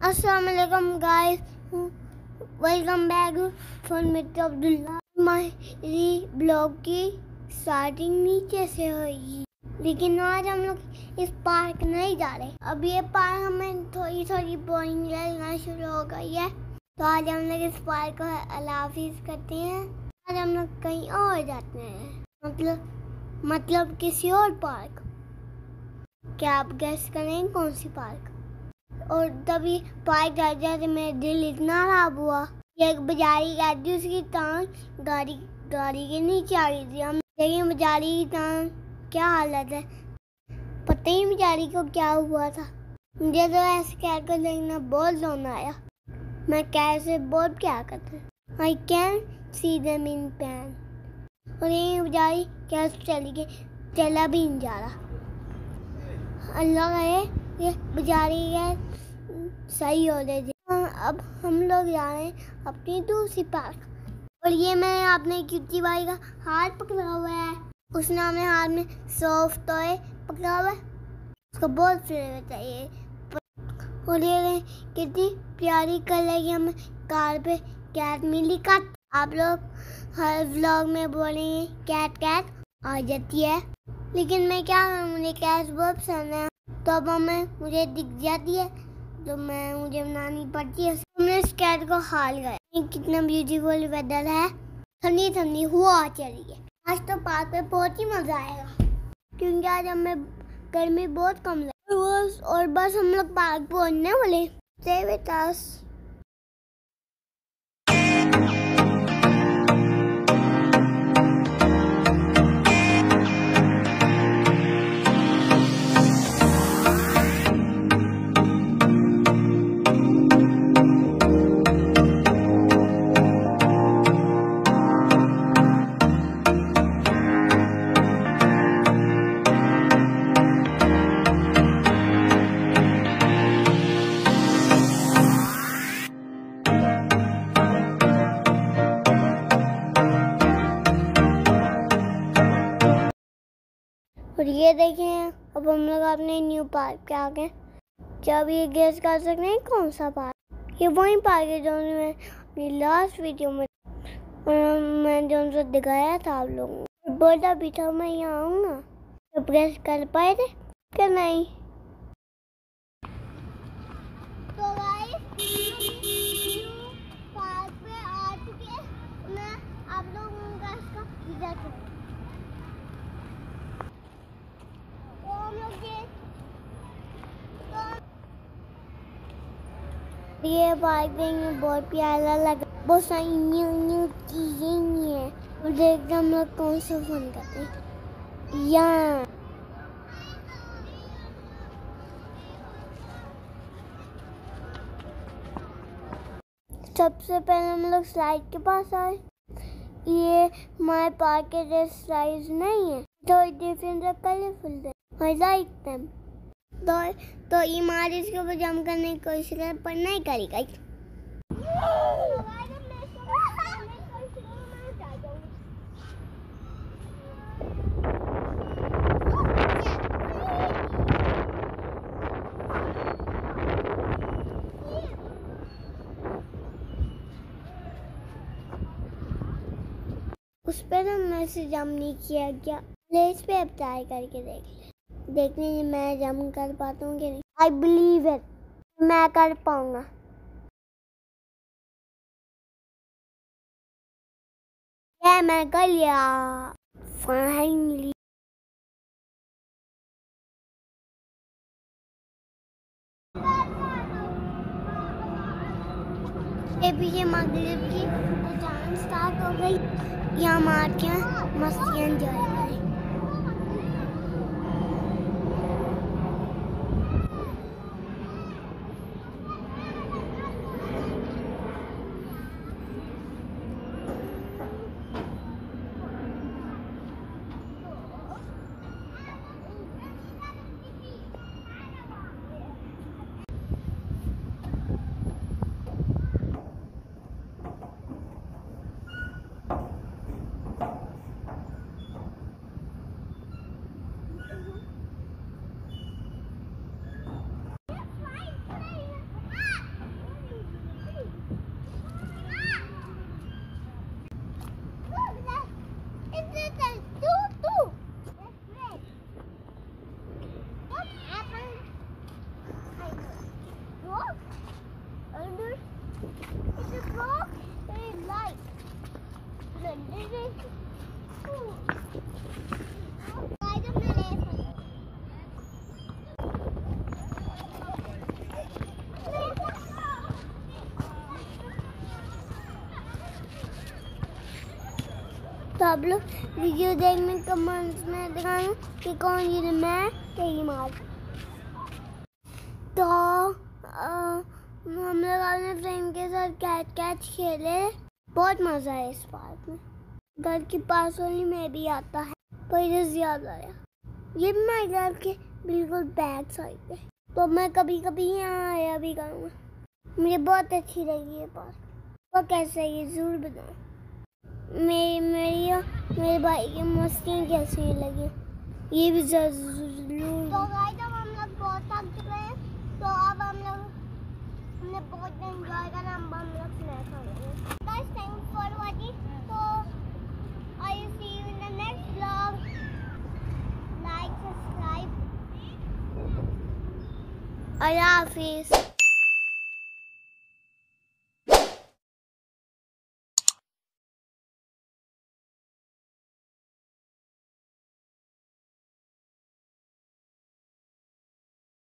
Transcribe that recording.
वालेकुम guys welcome back from mister Abdullah हमारी blog की स्टार्टिंग नीचे से होगी। लेकिन आज हम लोग इस पार्क नहीं जा रहे। अब ये पार्क हमें थोड़ी थोड़ी बोरिंग लगना शुरू हो गई है। तो आज हम लोग इस पार्क को अलाफिज करते हैं। आज हम लोग कहीं और जाते हैं। मतलब मतलब किसी और पार्क क्या आप गैस करें कौन सी पार्क और तभी जा जाते मेरा दिल इतना खराब हुआ एक बेचारी कहती उसकी टांग गाड़ी गाड़ी के नीचे आ गई थी। हम लेकिन बेचारी की टांग क्या हालत है? पता ही बेचारी को क्या हुआ था। मुझे तो ऐसे कैट को देखना बहुत रोना आया। मैं कैसे बहुत क्या करते आई कैन सी दम इन पैन और ये बेचारी कैसे चली गई? चला भी नहीं जा रहा। अल्लाह करे ये बेचारी है। सही हो जाए हाँ, अब हम लोग जा रहे हैं अपनी दूसरी पार्क। और ये मैं अपने क्यूटी भाई का हाथ पकड़ा हुआ है। उसने हमें हाथ में सॉफ्ट टॉय पकड़ा हुआ है। उसका बहुत फेवरेट है ये। और ये कितनी प्यारी कलर की हमें कार पे कैट मिली। कट आप लोग हर व्लॉग में बोलेंगे कैट कैट आ जाती है। लेकिन मैं क्या करूँ मुझे कैट बहुत पसंद है। तो अब हमें मुझे दिख जाती है तो मैं मुझे बनानी पड़ती है। हमने इस कैट को हाल गया। कितना ब्यूटीफुल वेदर है। ठंडी ठंडी हुआ चली है। आज तो पार्क पे बहुत ही मज़ा आएगा। क्योंकि आज हमें गर्मी बहुत कम लगी। और बस हम लोग पार्क पहुँचने वाले। With ये देखें, अब हम लोग अपने न्यू पार्क के आ गए क्या अब ये गेस कर सकते हैं कौन सा पार्क ये वही पार्क है जो मैं अपनी लास्ट वीडियो में मैं जो उनको दिखाया था आप लोगों को। बोला भी था मैं यहाँ आऊँगा। तो प्रेस कर पाए थे क्या नहीं तो पार्क पे आ चुके मैं आप लोगों का इसका इधर ये बाइक में बहुत प्यारा लगा बहुत सारी न्यू न्यू चीज़ें नहीं है। और देखते हम लोग कौन सा फ़ोन करते हैं? सबसे पहले हम लोग स्लाइड के पास आए। ये हमारे पार्क के स्लाइड नहीं है। तो डिफरेंट कलरफुल है I like them. तो तो इमारत के ऊपर जम करने की कोशिश कर, पर नहीं करी गई उस पर हम मैसेज जम नहीं किया गया प्लेस पे अब ट्राई करके देख ले। देखने मैं जम कर पाता हूँ कि नहीं? आई बिलीव इट मैं कर पाऊँगा। ये मैं कर लिया। फाइनली ये पीछे मगरब की अजान स्टार्ट हो गई। यहाँ मार के मस्तियाँ एंजॉय करें। Rock is light. Guys, I'm gonna तो आप लोग वीडियो देखने कमेंट्स में दिखाना कि कौन जीते मैं या ये मार तो अ, हम लोग अपने फ्रेंड के साथ कैच कैच खेले। बहुत मज़ा आया इस पार्क में। घर के पास वाली में भी आता है। पर ज़्यादा आया। ये भी मेरे घर के बिल्कुल बैक साइड पे। तो मैं कभी कभी यहाँ आया भी करूँगा। मुझे बहुत अच्छी लगी ये पार्क वो कैसे ये ज़रूर बताओ। मेरी मेरी और मेरे भाई की मस्ती कैसी लगी। ये भी ज़रूर। तो हम लोग बहुत थक हैं तो अब हम लोग हमने बहुत एंजॉय करा, हम बम लोग स्नैक्स खाएँगे गाइस थैंक्स फॉर वाचिंग तो I see you in the next vlog like subscribe अल्लाह हाफिज़